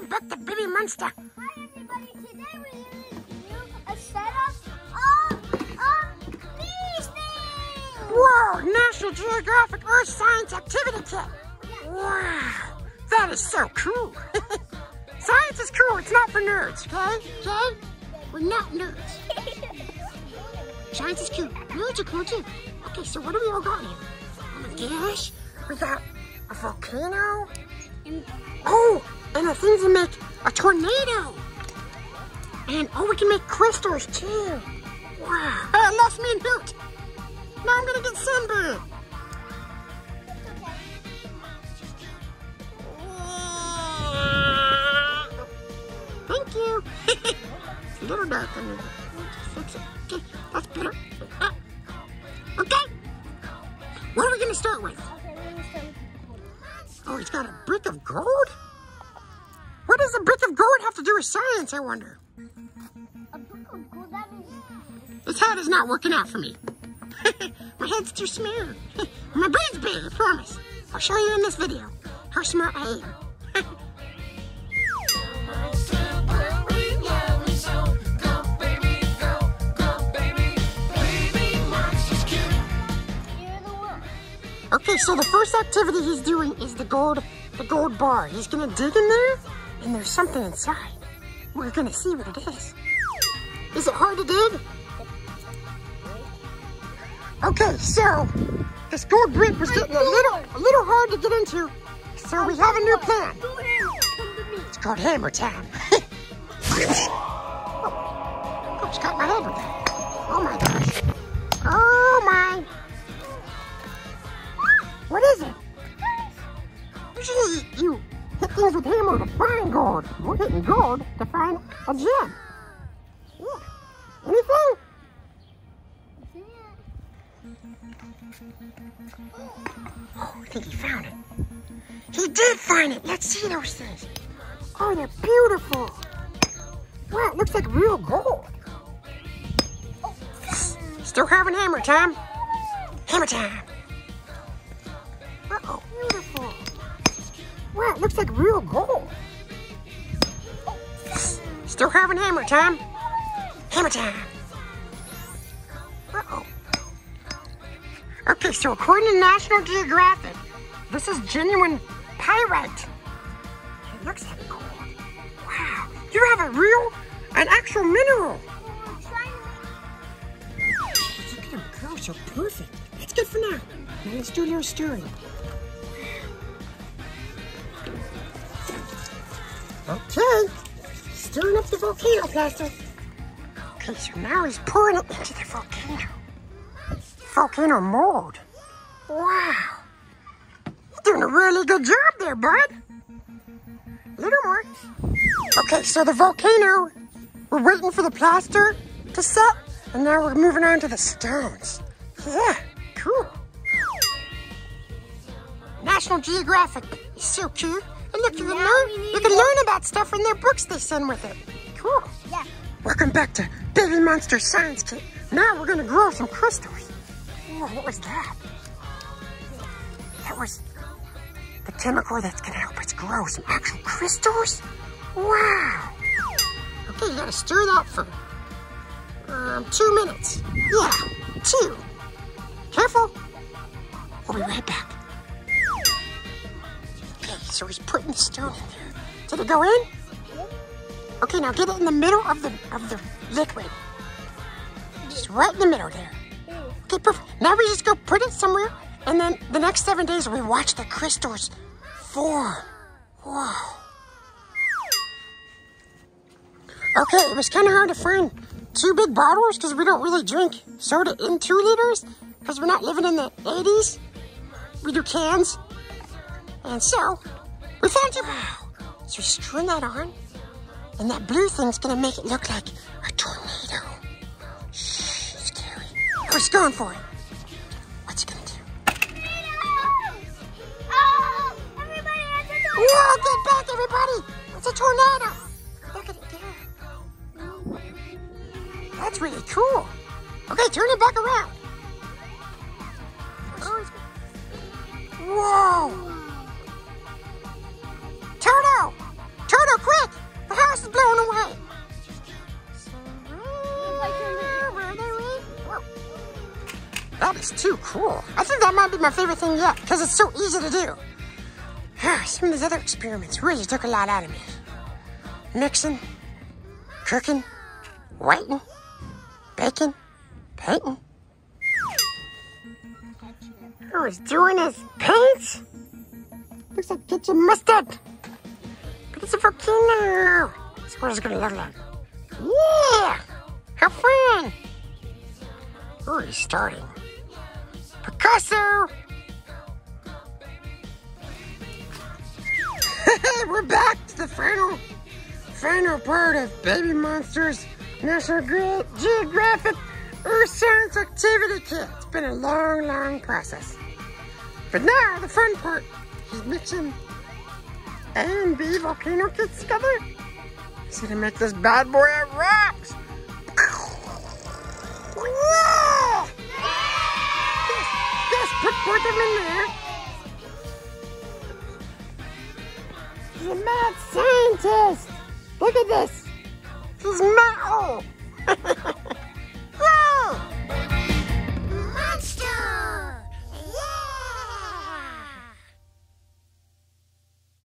welcome back to Baby Monster. Hi everybody, today we're going to do a setup of, of these things! Whoa, National Geographic Earth Science Activity Kit. Wow, that is so cool. Science is cool, it's not for nerds, okay? Okay? We're not nerds. Science is cool. Nerds are cool too. Okay, so what do we all got here? Oh my gosh, we got a volcano. And Oh, and the things that make a tornado. And oh, we can make crystals too. Wow. I lost me and Hoot. Now I'm gonna get sunburned. Thank you. it's a little dark under there. Fix it. Okay, that's better. Ah. Okay. What are we gonna start with? okay, we're going to start Oh, he's got a brick of gold? Does a brick of gold have to do with science, I wonder? This hat is not working out for me. My head's too small. My brain's big, I promise. I'll show you in this video how smart I am. the. Okay, so the first activity he's doing is the gold, the gold bar. He's gonna dig in there, and there's something inside. We're gonna see what it is. Is it hard to dig? Okay, so this gold brick was getting a little, a little hard to get into. So we have a new plan. It's called hammer time. Find gold. We're hitting gold to find a gem. Anything? Oh, I think he found it. He did find it. Let's see those things. Oh, they're beautiful. Wow, it looks like real gold. Still having hammer time. Hammer time. Uh-oh, beautiful. Wow, it looks like real gold. Still having hammer time. Hammer time. Uh-oh. Okay, so according to National Geographic, this is genuine pyrite. It looks like gold. Wow, you have a real, an actual mineral. Look at them grow so perfect. That's good for now. Now let's do a little stirring. Okay, stirring up the volcano plaster. Okay, so now he's pouring it into the volcano. Volcano mold. Wow. You're doing a really good job there, bud. A little more. Okay, so the volcano, we're waiting for the plaster to set, and now we're moving on to the stones. Yeah, cool. National Geographic is so cool. And look, you can Now learn, you can learn about stuff in their books they send with it. Cool. Yeah. Welcome back to Baby Monster Science Kit. Now we're gonna grow some crystals. Whoa, what was that? That was the chemical that's gonna help us grow some actual crystals? Wow. Okay, you gotta stir that for um, two minutes. Yeah, two. Careful. We'll be right back. So he's putting the stone in there. Did it go in? Okay, now get it in the middle of the of the liquid. Just right in the middle there. Okay, perfect. Now we just go put it somewhere, and then the next seven days we watch the crystals form. Okay, it was kind of hard to find two big bottles because we don't really drink soda in two liters because we're not living in the 80s. We do cans. And so, we found you. Wow. So string that on, and that blue thing's gonna make it look like a tornado. Shh, scary. Was going for it. What's it gonna do? Oh, everybody, it's a tornado. Whoa, get back, everybody! It's a tornado! Look at it there. That's really cool. Okay, turn it back around. Whoa! Cool. I think that might be my favorite thing yet because it's so easy to do. Some of these other experiments really took a lot out of me. Mixing, cooking, waiting, baking, painting. All he's doing is paint. Looks like kitchen mustard. But it's a volcano. That's what it's gonna look like. Yeah! Have fun! Already starting. Picasso! We're back to the final, final part of Baby Monsters National Geographic Earth Science Activity Kit. It's been a long, long process. But now, the fun part is mixing A and B volcano kits together. So to make this bad boy out rocks. Them in there. He's a mad scientist. Look at this. He's metal.